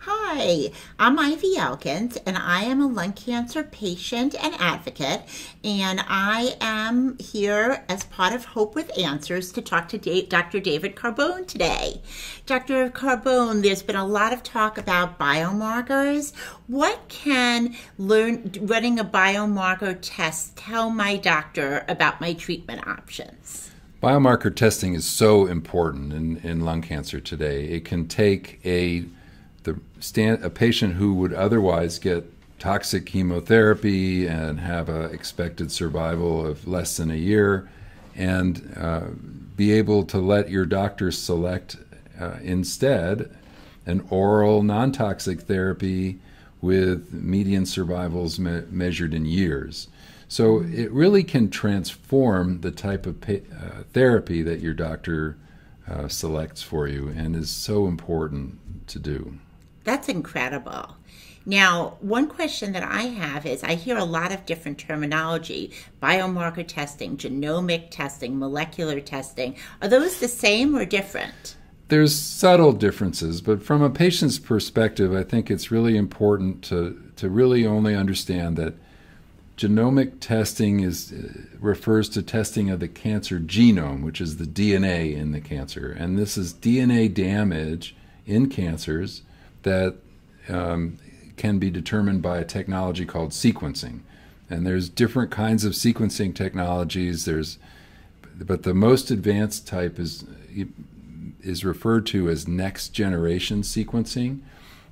Hi, I'm Ivy Elkins, and I am a lung cancer patient and advocate. And I am here as part of Hope with Answers to talk to Dr. David Carbone today. Dr. Carbone, there's been a lot of talk about biomarkers. What can learn running a biomarker test tell my doctor about my treatment options? Biomarker testing is so important in, in lung cancer today. It can take a the stand, a patient who would otherwise get toxic chemotherapy and have an expected survival of less than a year, and uh, be able to let your doctor select uh, instead an oral non toxic therapy with median survivals me- measured in years. So it really can transform the type of uh, therapy that your doctor uh, selects for you and is so important to do. That's incredible. Now, one question that I have is I hear a lot of different terminology biomarker testing, genomic testing, molecular testing. Are those the same or different? There's subtle differences, but from a patient's perspective, I think it's really important to, to really only understand that genomic testing is uh, refers to testing of the cancer genome, which is the DNA in the cancer. And this is DNA damage in cancers that um, can be determined by a technology called sequencing. And there's different kinds of sequencing technologies. There's, but the most advanced type is is referred to as next generation sequencing,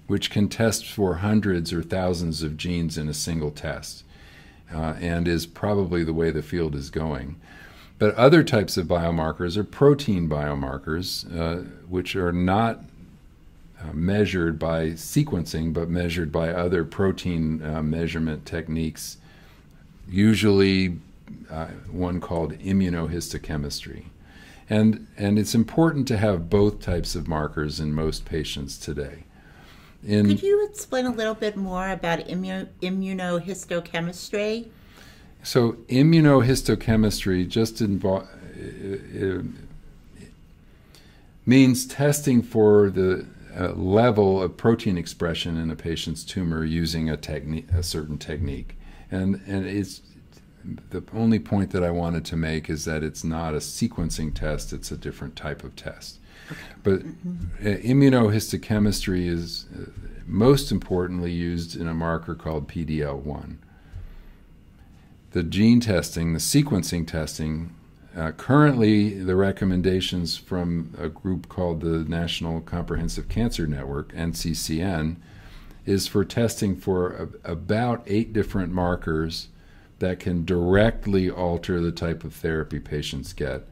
which can test for hundreds or thousands of genes in a single test, uh, and is probably the way the field is going. But other types of biomarkers are protein biomarkers, uh, which are not uh, measured by sequencing, but measured by other protein uh, measurement techniques, usually uh, one called immunohistochemistry. And, and it's important to have both types of markers in most patients today. In, Could you explain a little bit more about immu- immunohistochemistry? So, immunohistochemistry just involves means testing for the level of protein expression in a patient's tumor using a technique, a certain technique, and and it's the only point that I wanted to make is that it's not a sequencing test; it's a different type of test. Okay. But mm-hmm. immunohistochemistry is uh, most importantly used in a marker called PDL1. The gene testing, the sequencing testing, uh, currently, the recommendations from a group called the National Comprehensive Cancer Network, NCCN, is for testing for a, about eight different markers that can directly alter the type of therapy patients get.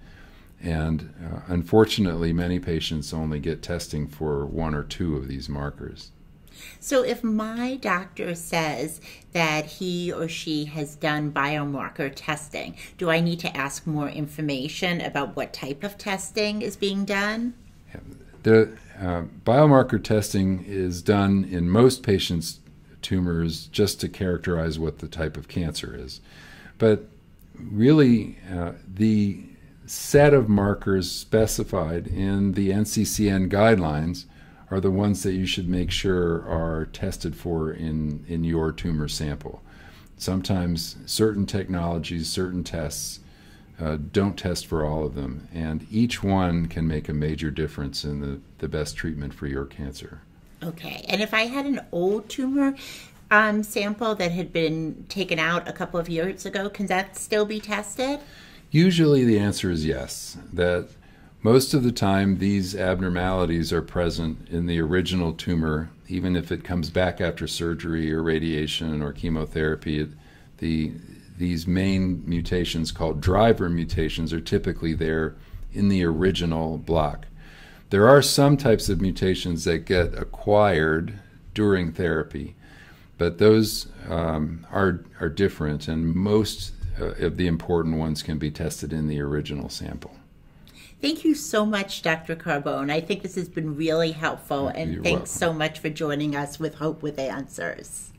And uh, unfortunately, many patients only get testing for one or two of these markers. So if my doctor says that he or she has done biomarker testing, do I need to ask more information about what type of testing is being done? The uh, biomarker testing is done in most patients' tumors just to characterize what the type of cancer is. But really, uh, the set of markers specified in the NCCN guidelines are the ones that you should make sure are tested for in, in your tumor sample. Sometimes certain technologies, certain tests, uh, don't test for all of them, and each one can make a major difference in the, the best treatment for your cancer. Okay, and if I had an old tumor um, sample that had been taken out a couple of years ago, can that still be tested? Usually the answer is yes, that most of the time, these abnormalities are present in the original tumor, even if it comes back after surgery or radiation or chemotherapy. The, these main mutations, called driver mutations, are typically there in the original block. There are some types of mutations that get acquired during therapy, but those um, are, are different, and most uh, of the important ones can be tested in the original sample. Thank you so much, Dr. Carbone. I think this has been really helpful, and You're thanks welcome. so much for joining us with Hope with Answers.